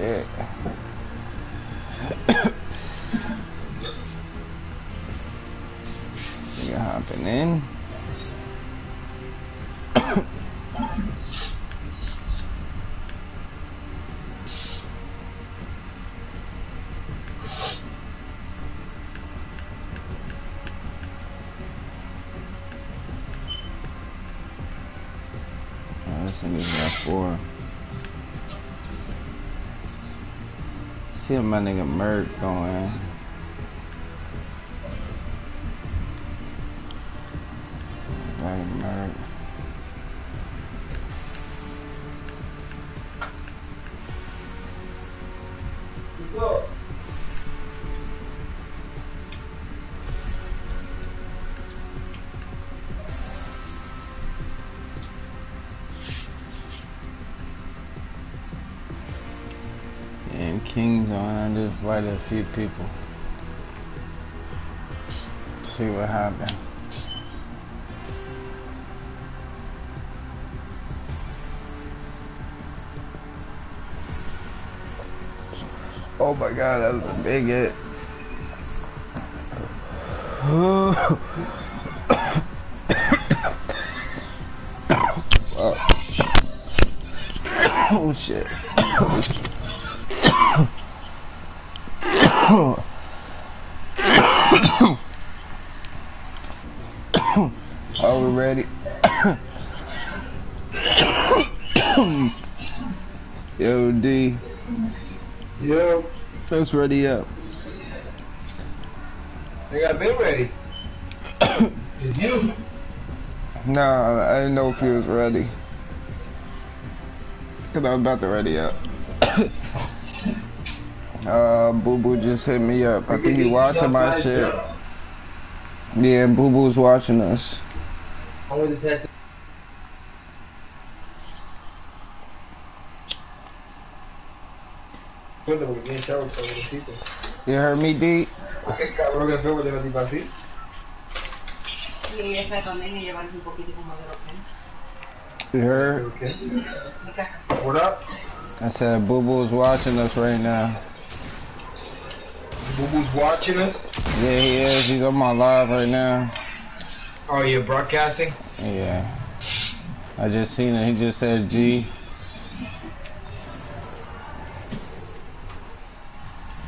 shit. How my nigga Merc going. Invited a few people. See what happened. Oh my god, that was a big hit. oh shit. Are we ready? Yo, D. Yo, Let's ready up. I got been ready. it's you. Nah, I didn't know if he was ready. Cause I was about to ready up. Uh, Boo Boo just hit me up. I think he watching my shit. Yeah, Boo Boo's watching us. I'm with the tattoo. Cuenta, porque tiene chavos para los tipos. You heard me, D? Qué cabrón que feo de la tipa así. Y es también y llevarse un poquito como de lo You heard? ¿Pero qué? What up? I said Boo Boo's watching us right now. Boo Boo's watching us. Yeah, he is. He's on my live right now. Oh, you're broadcasting? Yeah. I just seen it. He just said G.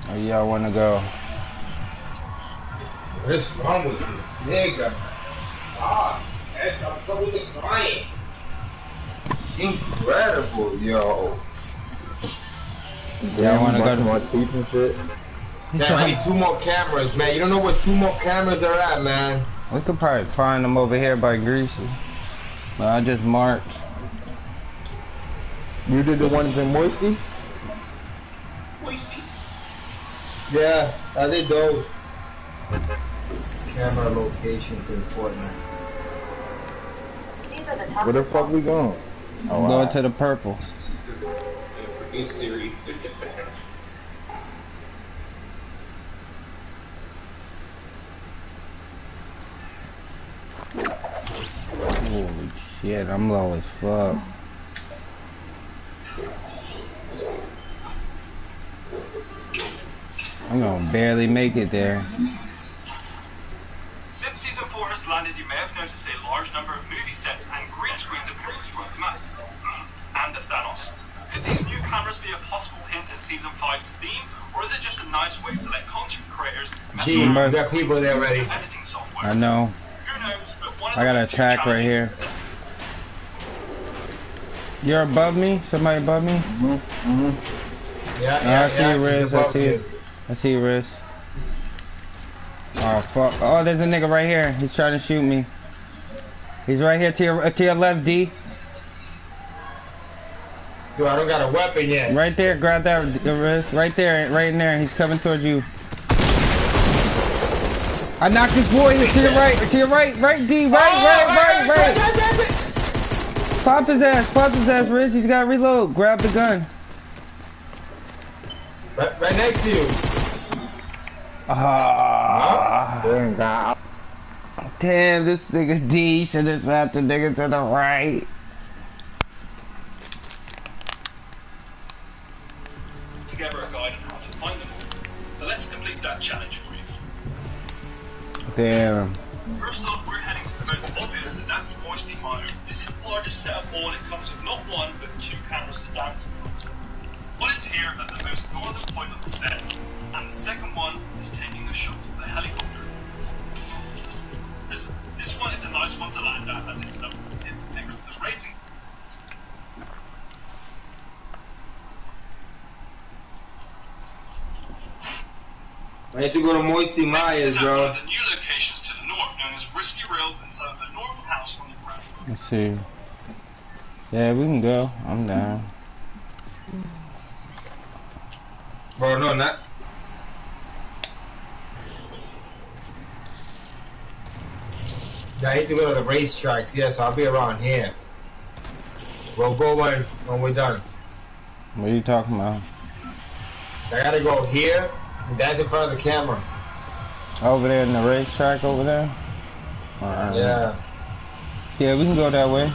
Where y'all wanna go? What's wrong with this nigga? Ah, that's I'm totally crying. Incredible, yo. Y'all wanna go to my teeth and shit. Damn, I need two more cameras, man. You don't know where two more cameras are at, man. We could probably find them over here by Greasy. But I just marked. You did the ones in Moisty? Moisty? Yeah, I did those. Camera locations in Fortnite. These are the top Where the fuck we going? I'm going to the purple. Hey Siri. Holy shit, I'm low as fuck. I'm gonna barely make it there. Since season 4 has landed, you may have noticed a large number of movie sets and green screens appearing throughout the map. Hmm, and the Thanos. Could these new cameras be a possible hint at season 5's theme, or is it just a nice way to let content creators mess Gee, around we with got people there already. editing software? I know. Who knows, but one of I got the an attack right challenges here. is this You're above me? Somebody above me? Yeah, Yeah, I see you, Riz. I see you. you. I see you, Riz. Oh, fuck. Oh, there's a nigga right here. He's trying to shoot me. He's right here to your, uh, to your left, D. Dude, I don't got a weapon yet. Right there. Grab that, Riz. Right there. Right in there. He's coming towards you. I knocked this boy to the right, to your right, right, D, oh, right, right, right, right. Pop his ass, pop his ass, Riz. He's gotta reload. Grab the gun. Right, right next to you. Ah. Uh, Damn, this nigga D should have shot the nigga to the right. Together, a guide on how to find them all. So let's complete that challenge. Damn. First off, we're heading to the most obvious, and that's Moisty Mire. This is the largest set of all, and it comes with not one, but two cameras to dance in front of. One is here at the most northern point of the set, and the second one is taking a shot of the helicopter. This, this one is a nice one to land at, as it's located next to the racing I need to go to Moisty Next Myers, is at one bro. Risky Reels inside the Northern House on the ground. Let's see. Yeah, we can go. I'm down. Bro, no, not. Yeah, I need to go to the racetracks. Yes, I'll be around here. We'll go when when we're done. What are you talking about? I gotta go here and dance in front of the camera. Over there in the racetrack over there? Alright. Yeah. Yeah, we can go that way.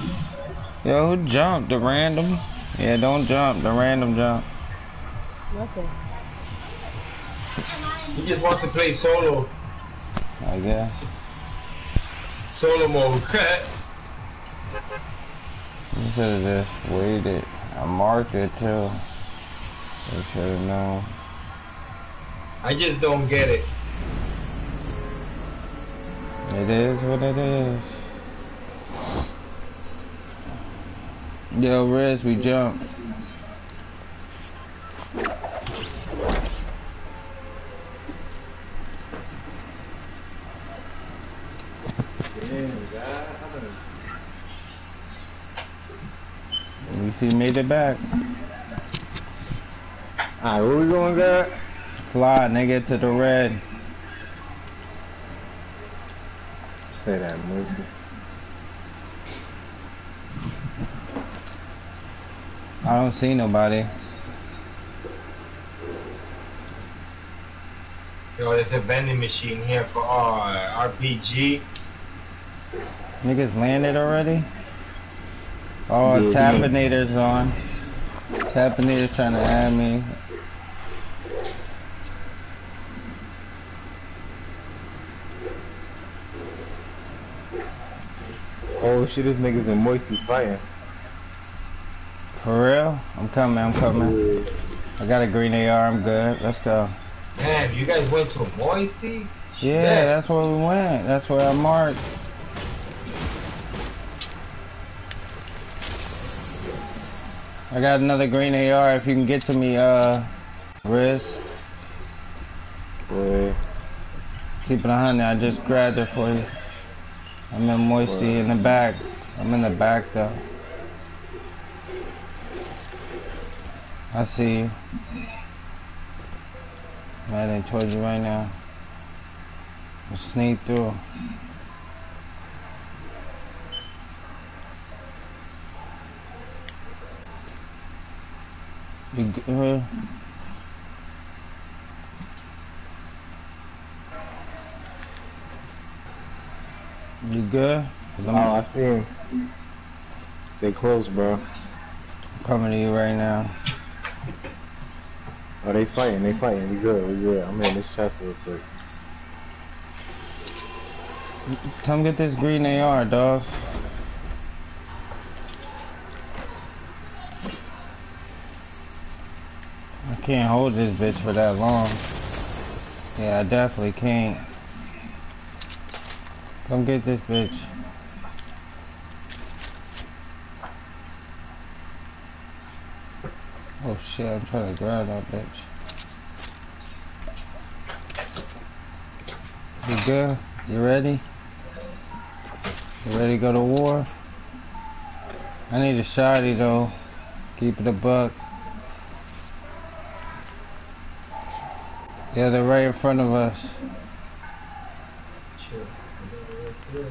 Yo, who jumped? The random? Yeah, don't jump. The random jump. Okay. He just wants to play solo, I guess. solo mode. You should have just waited. I marked it too. You should have known. I just don't get it. It is what it is. Yo, Riz, we jumped. We see made it back. Alright, where we going, guy? Fly, nigga, to the red. Say that, Moisty. I don't see nobody. Yo, there's a vending machine here for uh, RPG. Niggas landed already? Oh, Yeah, yeah. Tapinator's on. Tapinator's trying to add me. Oh shit, this niggas in Moisty Mire. For real? I'm coming, I'm coming. I got a green AR, I'm good. Let's go. Man, you guys went to Moisty? Yeah, that's where we went. That's where I marked. I got another green AR if you can get to me, uh, Riz. Boy, Keep it a hundred, I just grabbed it for you. I'm in Moisty in the back. I'm in the back though. I see you. I'm towards you right now. I'll sneak through. You good? You good? oh, I'm see him. They close, bro. I'm coming to you right now. Oh, they fighting, they fighting. We good, we good. I'm in this chest real quick. Come get this green AR, dog. I can't hold this bitch for that long. Yeah, I definitely can't. Come get this bitch. Oh shit, I'm trying to grab that bitch. You good? You ready? You ready to go to war? I need a shotty though. Keep it a buck. Yeah, they're right in front of us. You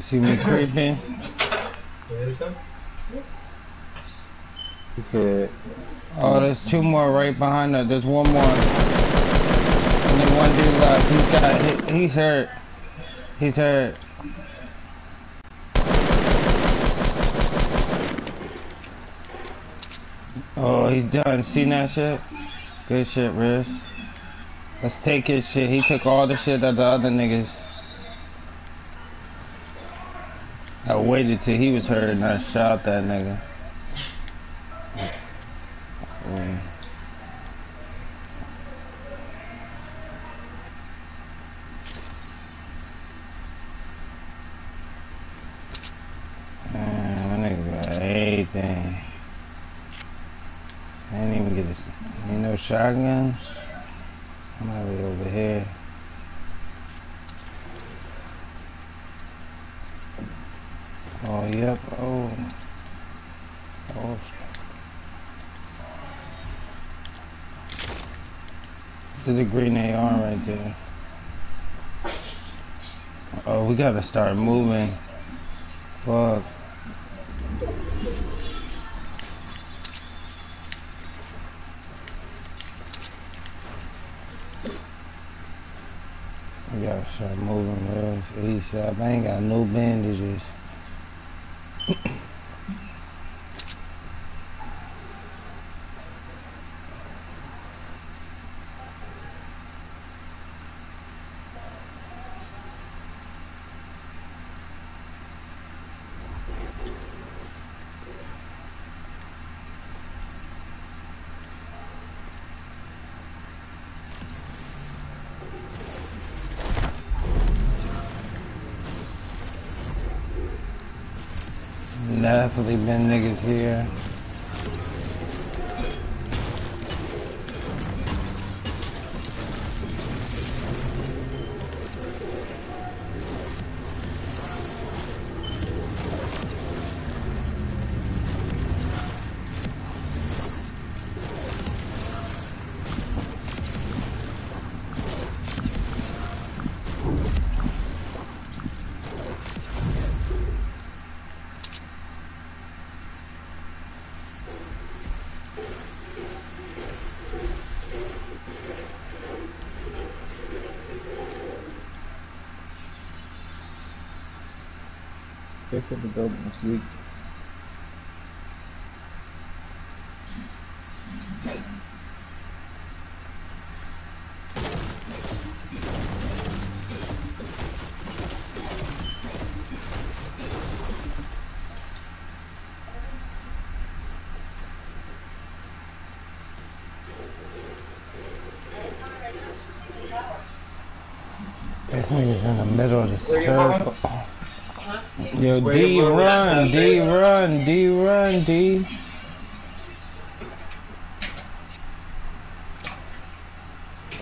see me creeping? He said, Oh, there's two more right behind us. There's one more. And then one dude left. He's got, he, he's hurt. He's hurt. Oh, he done. Seen that shit? Good shit, Riz. Let's take his shit. He took all the shit of the other niggas. I waited till he was hurt and I shot that nigga. Mm. Man, my nigga got everything. I didn't even get this. Ain't no shotgun. I'm out over here. Oh, yep. Oh. Oh. There's a green AR right there. Oh, we gotta start moving. Fuck. Start moving real east up. I ain't got no bandages. Go sleep. This nigga's in the middle of the circle. Yo, Where D you going? run, D, run, D run, D.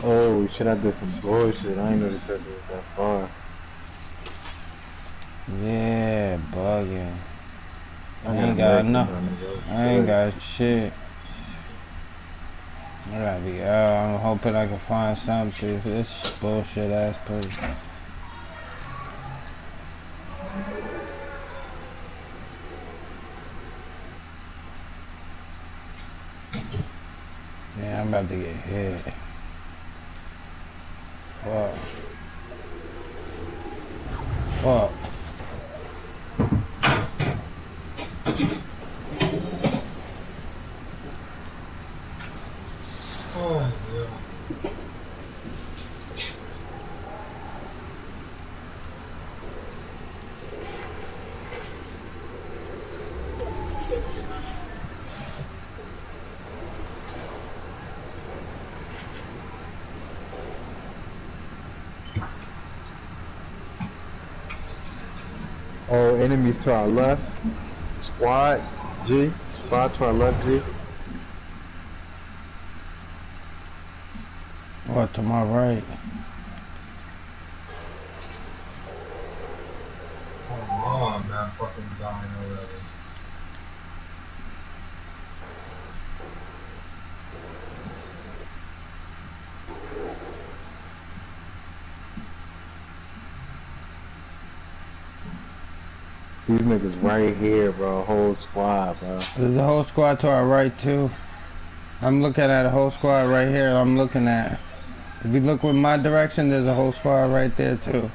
Oh, shit, I did some bullshit. I ain't know the circle was that far. Yeah, bugging. I got ain't got American enough. on it, yo. I ain't got shit. I gotta be out. I'm hoping I can find something to this bullshit ass person. Yeah, I'm about to get hit. Fuck. Fuck. Oh, yeah. Oh, enemies to our left. Squad, G. Squad to our left, G. What to my right? Come on, man. Fucking dying already. These niggas right here, bro. Whole squad, bro. There's a whole squad to our right too. I'm looking at a whole squad right here. I'm looking at. If you look with my direction, there's a whole squad right there too.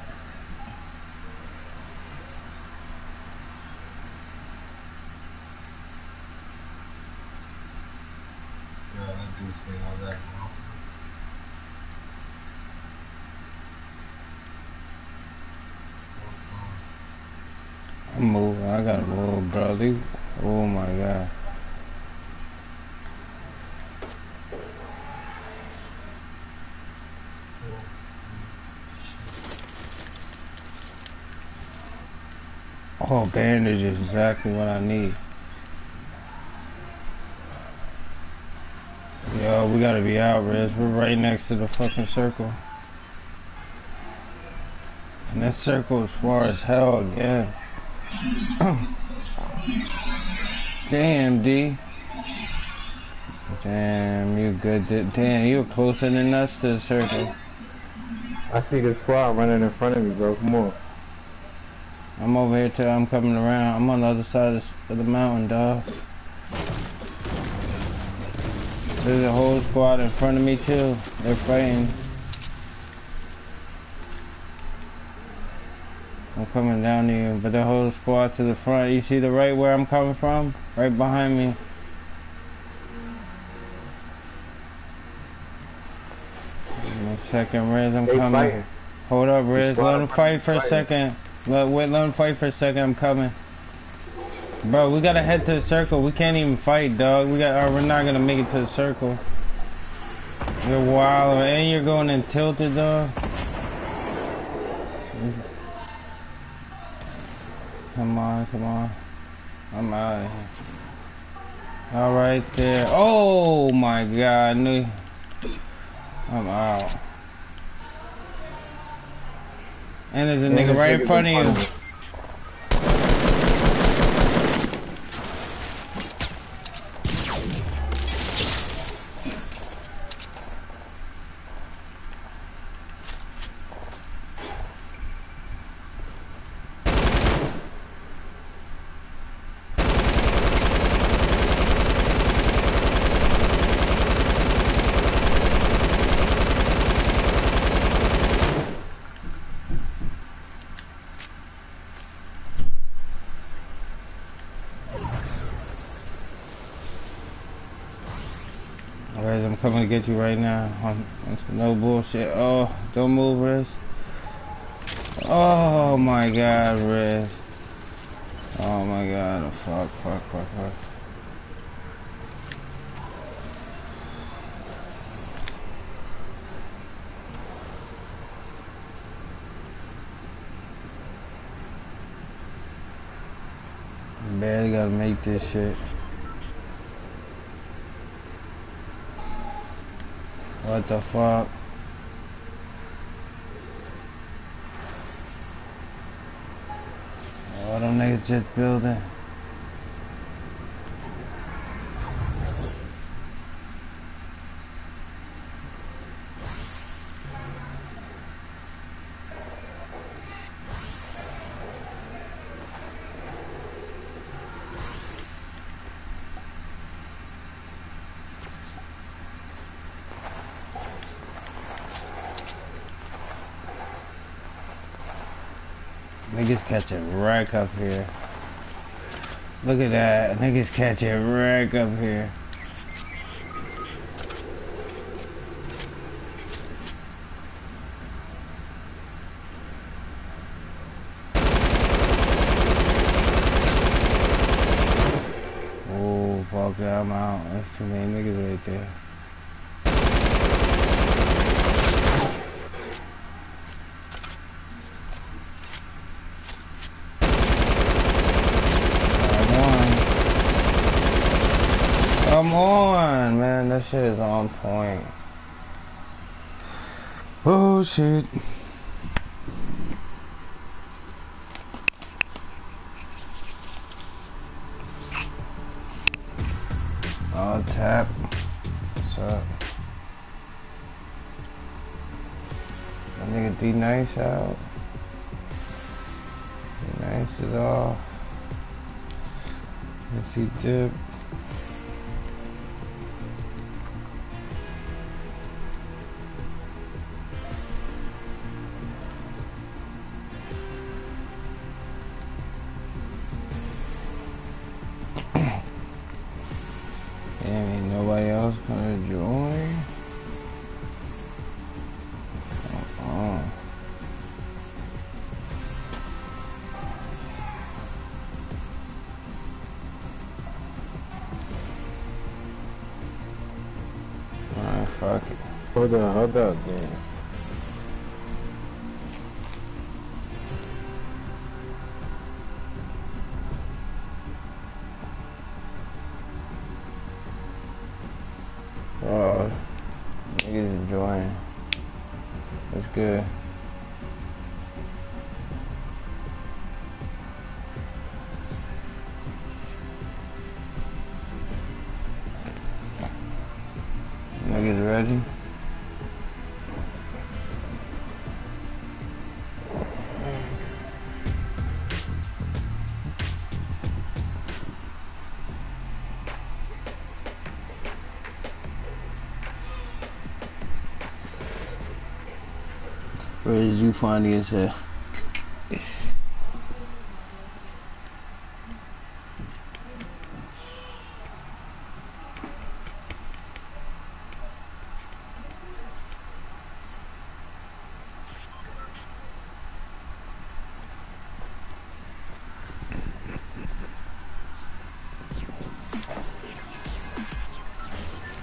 boost me and all that, you know? I'm moving. I gotta oh my god. Oh, bandage is exactly what I need. Yo, we gotta be out, Riz. We're right next to the fucking circle. And that circle is far as hell again. Damn, D. Damn, you good. Damn, you were closer than us to the circle. I see the squad running in front of me, bro. Come on. I'm over here too. I'm coming around. I'm on the other side of the, of the mountain, dog. There's a whole squad in front of me too. They're fighting. I'm coming down to you, but the whole squad to the front. You see the right where I'm coming from? Right behind me. One second, Riz. I'm They coming. fighting. Hold up, Riz. Let him fight for a second. Let, wait, let him fight for a second. I'm coming. Bro, we gotta head to the circle. We can't even fight, dog. We got. Or we're not gonna make it to the circle. You're wild, and you're going in tilted, dog. Come on, come on. I'm out of here. All right there. Oh my God, I knew. I'm out. And there's a nigga right in front of you. Riz, I'm coming to get you right now. Um, it's No bullshit. Oh, don't move, Riz. Oh my God, Riz. Oh my God. Oh, fuck, fuck, fuck, fuck. Barely gotta make this shit. What the fuck? Oh, them niggas just building. Niggas catching wreck up here. Look at that. Niggas catching wreck up here. Oh, fuck. I'm out. That's too many niggas right there. Come on. Come on, man. That shit is on point. Oh, shit. Oh, tap. What's up? That nigga D nice out. D nice is off. Yes, he did. Fuck. Hold on, hold up, man. You find yourself? Uh,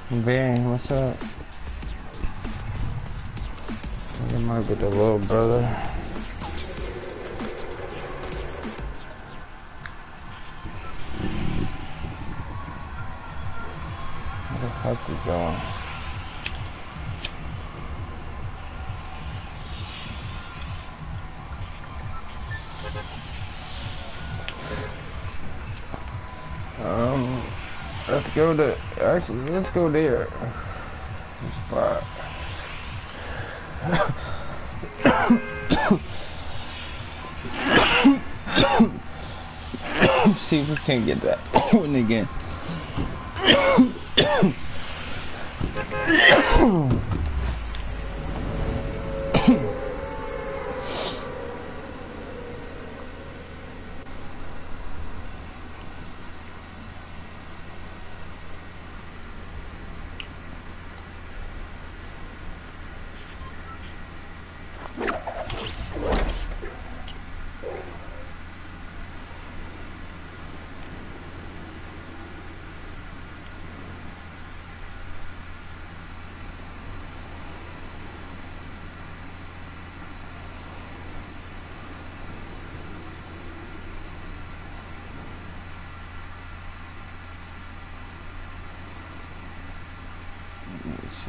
Van, what's up? Might be the little brother. Where the fuck we going? Um, let's go to, actually, let's go there. See if we can get that one again.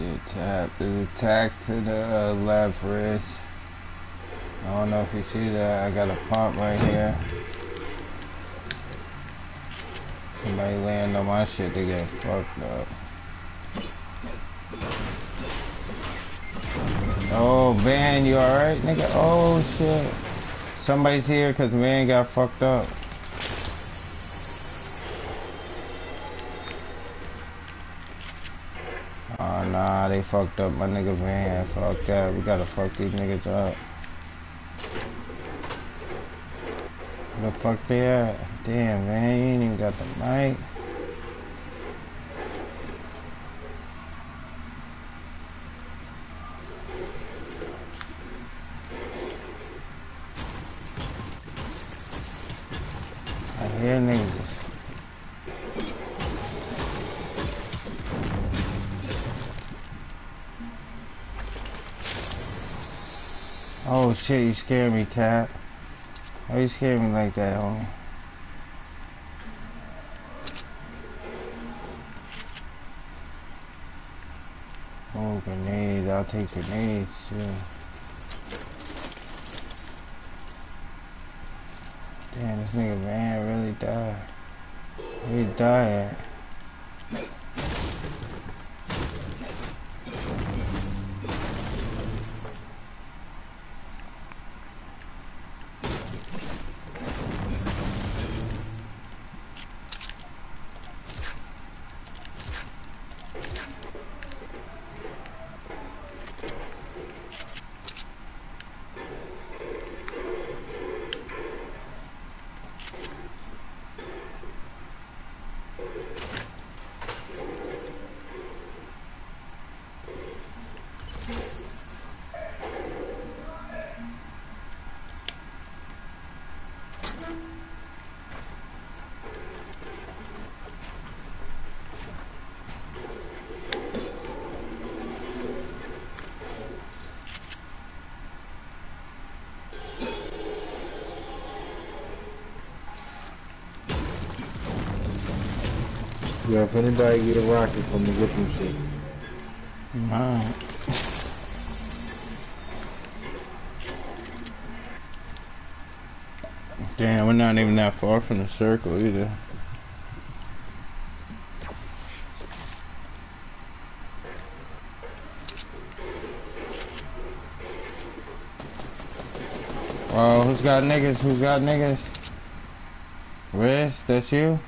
Shit, tap. There's a to the uh, left wrist. I don't know if you see that. I got a pump right here. Somebody laying on my shit, they get fucked up. Oh, Van, you alright, nigga? Oh, shit. Somebody's here because Van got fucked up. They fucked up my nigga Van. Fuck that. We gotta fuck these niggas up. Where the fuck they at? Damn, man, you ain't even got the mic. Shit, you scared me, Tap. Why you scared me like that, homie? Oh, grenades. I'll take grenades, too. Damn, this nigga man really died. Where he died at? If anybody get a rocket, gonna get them shit. Alright. Damn, we're not even that far from the circle either. Oh, who's got niggas? Who's got niggas? Riz, that's you?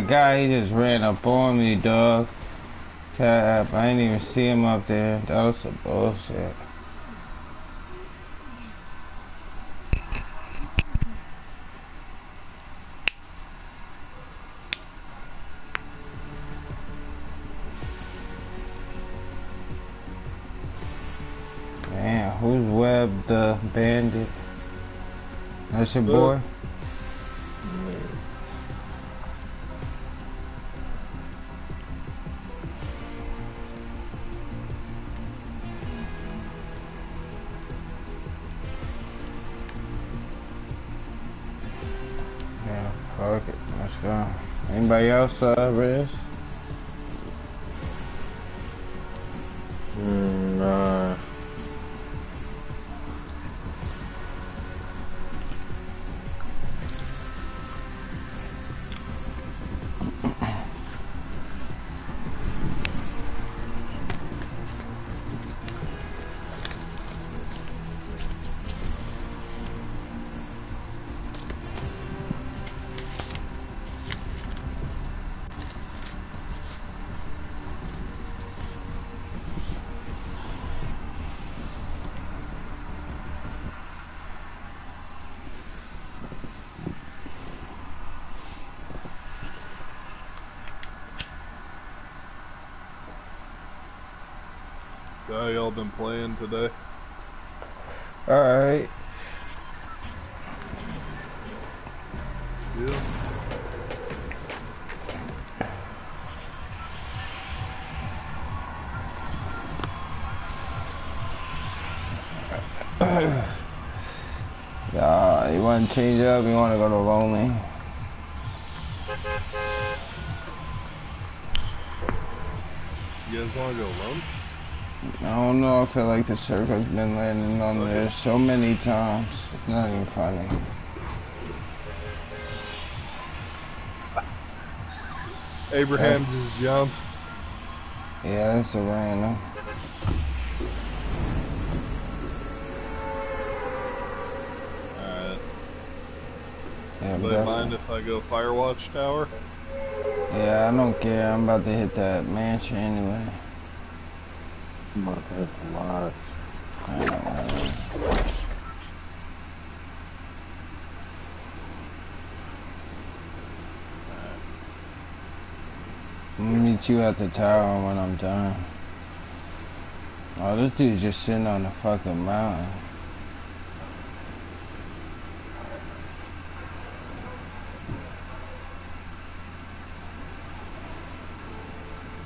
My god, he just ran up on me, dog. Tap, I didn't even see him up there. That was some bullshit. Man, who's Web the Bandit? That's your boy? Fuck it. Let's go. Anybody else, uh, Riz? Y'all been playing today? Alright. Yeah. Yeah, you want to change up? You want to go to lonely? You guys wanna go alone? I don't know. I feel like the circle's been landing on there so many times. It's not even funny. Abraham just jumped. Yeah, that's a random. Alright. Yeah, but Anybody mind if I go Firewatch Tower? yeah, I don't care. I'm about to hit that mansion anyway. I'm about to hit the lodge. Uh, meet you at the tower when I'm done. Oh, this dude's just sitting on the fucking mountain.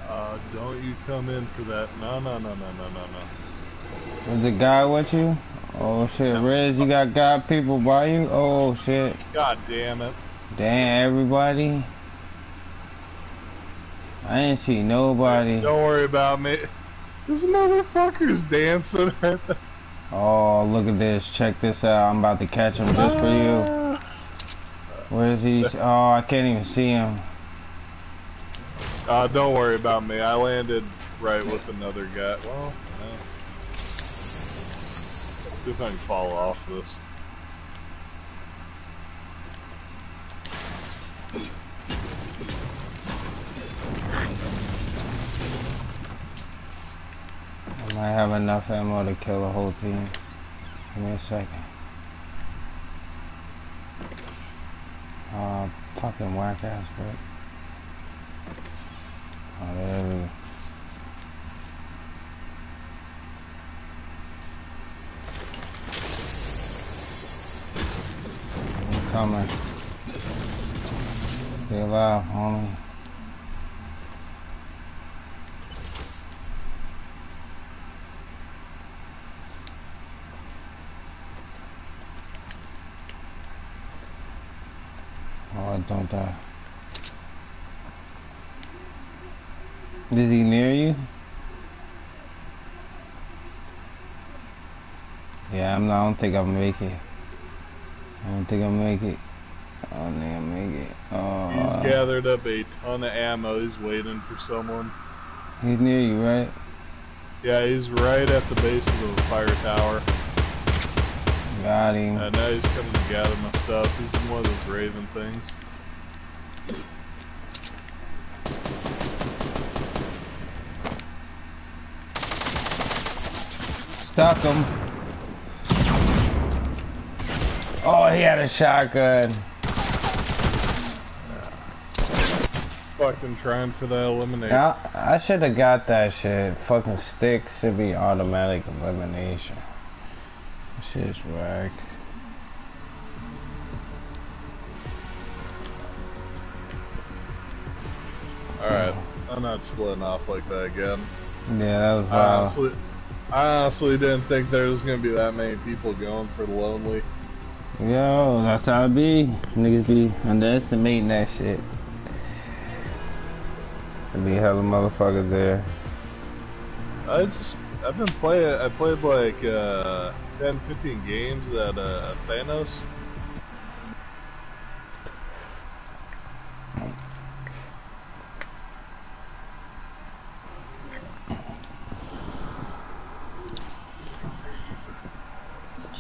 Uh, don't you come in for that. No, no, no, no, no, no, no. Is the guy with you? Oh shit, Riz, you got God people by you? Oh shit. God damn it. Damn, everybody. I didn't see nobody. Don't worry about me. This motherfucker's dancing. Oh, look at this. Check this out. I'm about to catch him just for you. Ah. Where is he? Oh, I can't even see him. Uh, don't worry about me. I landed right with another guy. Well. See if I can fall off this. I might have enough ammo to kill the whole team. Give me a second. Oh, fucking whack ass brick. I'm Coming. Stay alive, homie. Oh, don't die. Is he near you? Yeah, I'm not, I don't think I'll make it. I don't think I'll make it. I don't think I'll make it. Oh, He's gathered up a ton of ammo. He's waiting for someone. he's near you, right? Yeah, he's right at the base of the fire tower. Got him. And now he's coming to gather my stuff. He's in one of those raven things. Stuck him. Oh, he had a shotgun. Fucking trying for that elimination. I, I should have got that shit. Fucking stick should be automatic elimination. This shit's whack. Alright, I'm not splitting off like that again. Yeah, that was I wild. honestly, I honestly didn't think there was gonna be that many people going for the lonely. Yo, that's how it be. Niggas be underestimating that shit. There be hella motherfuckers there. I just, I've been playing, I played like uh, 10, 15 games at uh, Thanos.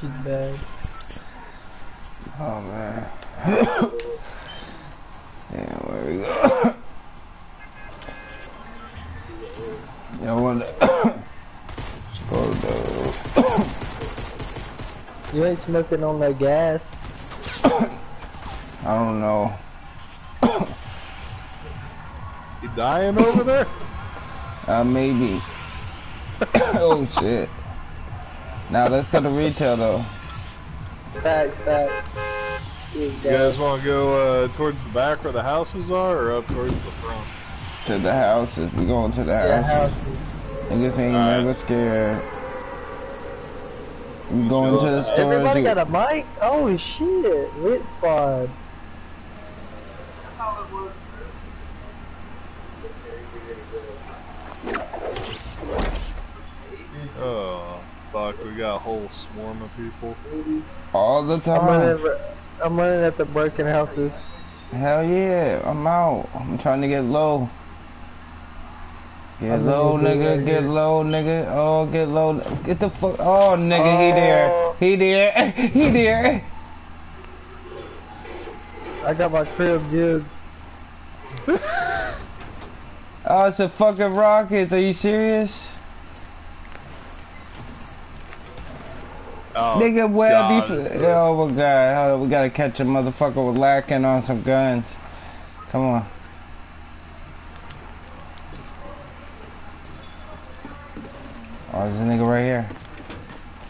She's bad. Oh man. Damn, where we go? Yo, wonder. go to. You ain't smoking on that gas. I don't know. You dying over there? Uh, maybe. oh shit. Now let's go to retail though. Facts, facts. You guys want to go uh, towards the back where the houses are, or up towards the front? To the houses. We going to the Yeah, houses. houses. Niggas ain't Alright. never scared. We going to the stores. Everybody you- got a mic? Oh shit, lit squad. Oh, fuck, we got a whole swarm of people. all the I'm time. running, I'm running at the broken houses. Hell yeah, I'm out. I'm trying to get low. Get I'm low, nigga. right Get here. low, nigga. Oh, get low. Get the fuck. Oh, nigga, he there. Oh. He there. He there. I got my crib dude. Oh, it's a fucking rockets. Are you serious? Oh, nigga, web. God, you- it's oh my god. Hold on. We gotta catch a motherfucker with lacking on some guns. Come on. Oh, there's a nigga right here.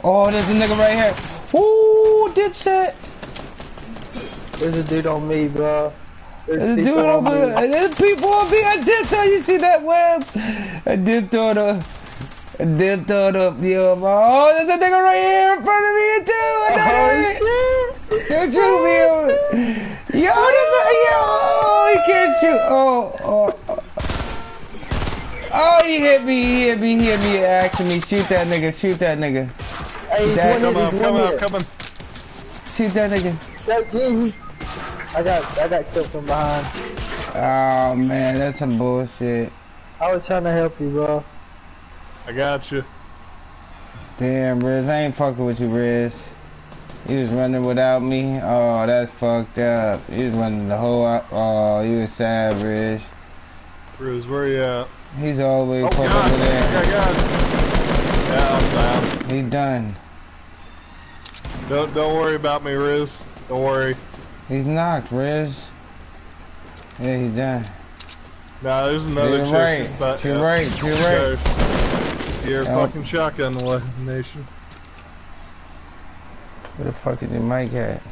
Oh, there's a nigga right here. Ooh, dipset. There's a dude on me, bro. There's a dude on over me. there. There's people on me. I did throw. You see that web? I did throw the. I did throw the. Yo, oh, there's a nigga right here in front of me too. Another Oh Don't shoot me over. Yo, there's a, yo, oh, he can't shoot. Oh, oh, oh. Oh, he hit me, he hit me, he hit me, asking me, shoot that nigga, shoot that nigga! Hey, he's Dad, one Come on, come on, come on. shoot that nigga. That G. I got, I got killed from behind. Oh man, that's some bullshit. I was trying to help you, bro. I got you. Damn, Riz, I ain't fucking with you, Riz. You was running without me? Oh, that's fucked up. You was running the whole, oh, you was sad, Riz. Bruce, where you at? He's always the way Oh, fuck God. over there. Yeah, God. Yeah, I'm down. He done. Don't, don't worry about me, Riz. Don't worry. He's knocked, Riz. Yeah, he's done. Nah, there's another You're chick. right. that's You're yeah. right. You're right. Fucking shotgun nation. Where the fuck did the mic at?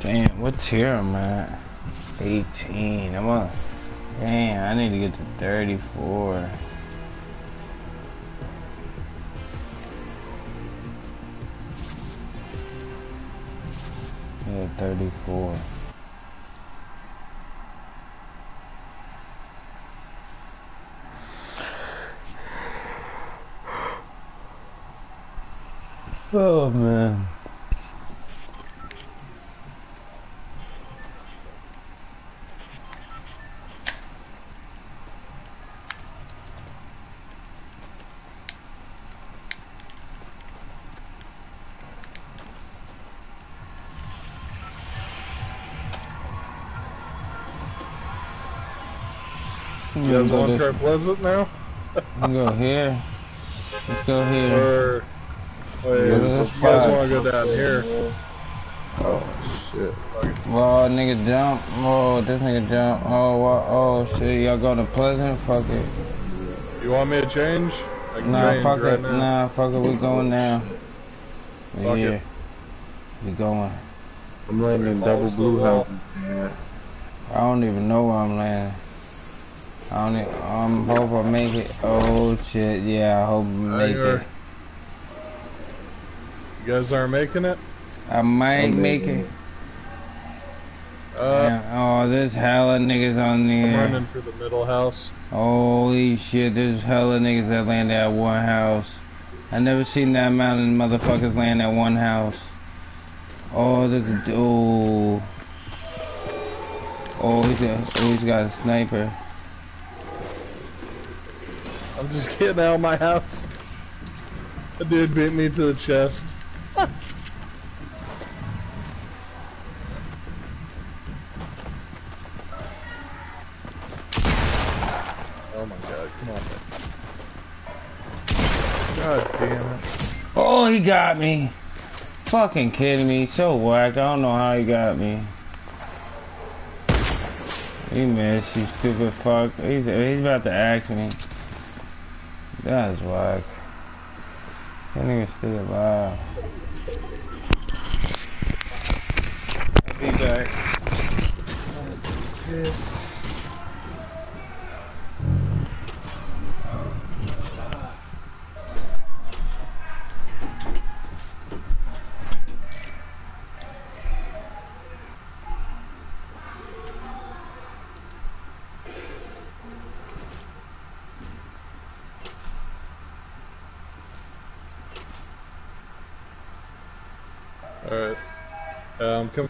Damn, what tier am I? 18, I'm on. Damn, I need to get to 34. Yeah, 34. Oh man. You guys want to try Pleasant now? Let's go here. Let's go here. Or wait, you guys want to go down here? Oh shit. Whoa, nigga jump. Oh, this nigga jump. Oh, wha- oh shit, y'all going to Pleasant? Fuck it. You want me to change? I can Nah, change fuck right it. now. Nah, fuck it. We going now. We Fuck it. here. We going. I'm landing in double blue houses. Man. I don't even know where I'm landing. I don't. Even, I'm hope I make it. Oh shit, yeah. I hope I make you're- it. You guys aren't making it? I might I'm make making it. Uh, Damn, oh, there's hella niggas on I'm there. running for the middle house. Holy shit, there's hella niggas that land at one house. I never seen that amount of motherfuckers land at one house. Oh, there's a oh. Oh, he's got, oh, he's got a sniper. I'm just getting out of my house. A dude beat me to the chest. oh my god, come on. Man. God damn it. Oh, he got me. Fucking kidding me. So whack. I don't know how he got me. He missed, you stupid fuck. He's, he's about to axe me. That's whack. Can't even stay alive. I'll be back. Alright. Um, come.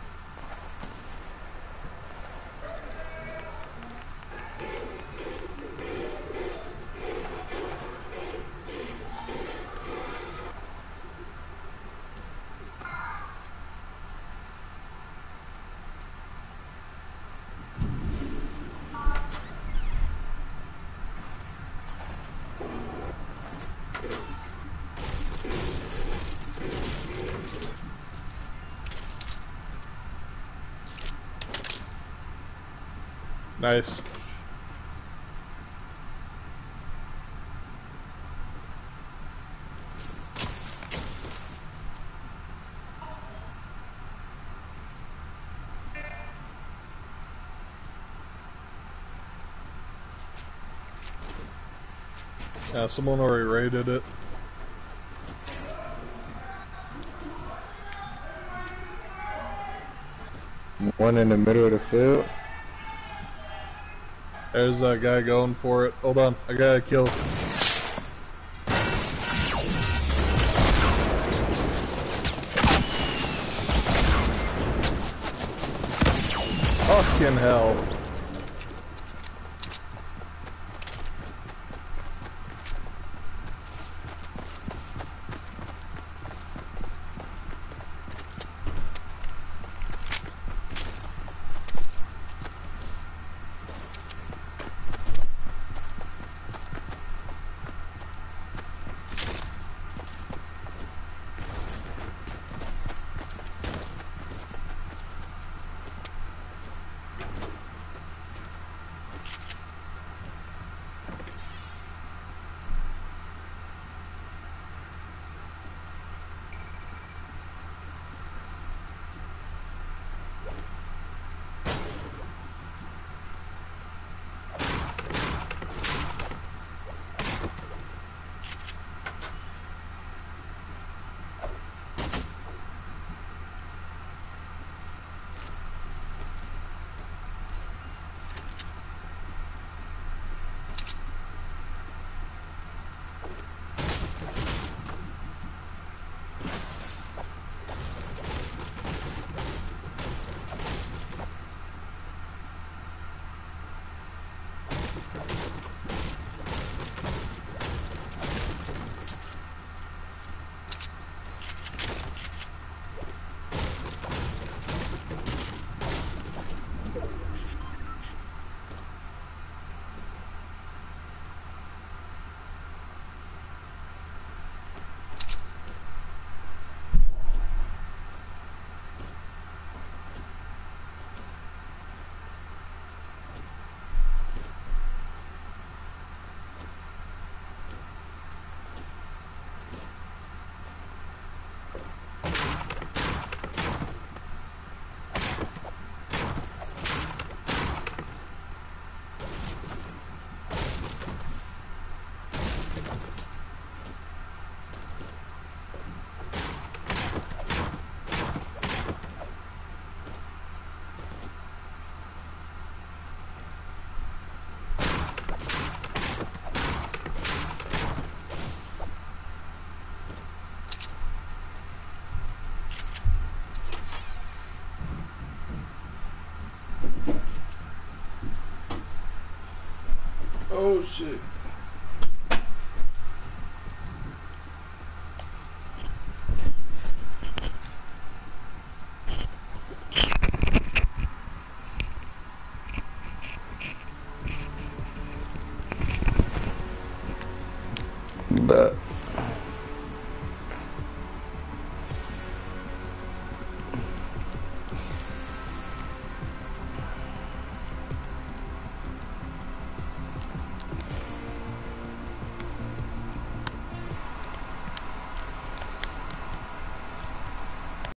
Nice. Yeah, someone already raided it. One in the middle of the field. There's that guy going for it. Hold on, I gotta kill. Fucking hell. Oh shit.